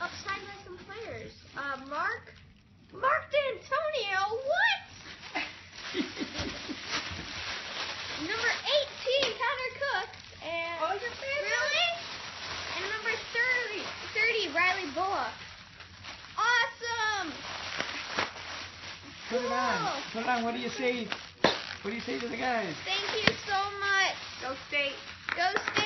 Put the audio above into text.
upside by some players. Uh, Mark, Mark Dantonio, what? number 18, Connor Cook. And what your favorite? Really? And number 30, 30 Riley Bullough. Awesome! Put it on. Put it on. What do you say? What do you say to the guys? Thank you so much. Go State. Go State.